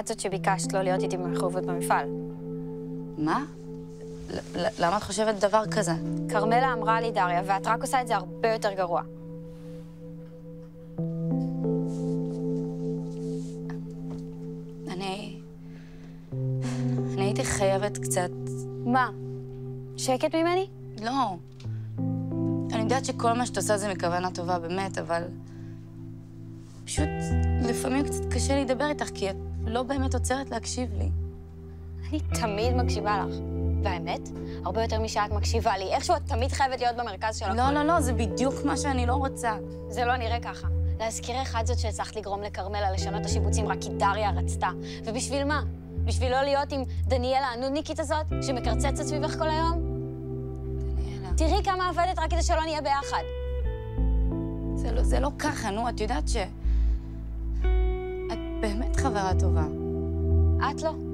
את זאת שביקשת לא להיות איתי במחויבות במפעל. מה? למה את חושבת דבר כזה? כרמלה אמרה לי, דריה, ואת רק עושה את זה הרבה יותר גרוע. אני... אני הייתי חייבת קצת... מה? שקט ממני? לא. אני יודעת שכל מה שאת עושה זה מכוונה טובה, באמת, אבל... פשוט לפעמים קצת קשה לי לדבר איתך, כי את לא באמת עוצרת להקשיב לי. אני תמיד מקשיבה לך. והאמת, הרבה יותר משאת מקשיבה לי. איכשהו את תמיד חייבת להיות במרכז של הכול. לא, לא, לא, זה בדיוק מה שאני לא רוצה. זה לא נראה ככה. להזכירך את זאת שהצלחת לגרום לכרמלה לשנות את השיבוצים רק כי דריה רצתה. ובשביל מה? בשביל לא להיות עם דניאלה הנודניקית הזאת, שמקרצצת סביבך כל היום? דניאלה. תראי כמה עבדת רק כדי שלא נהיה ביחד. זה לא, זה לא ככה, נו, את יודעת ש... באמת חברה טובה. את לא.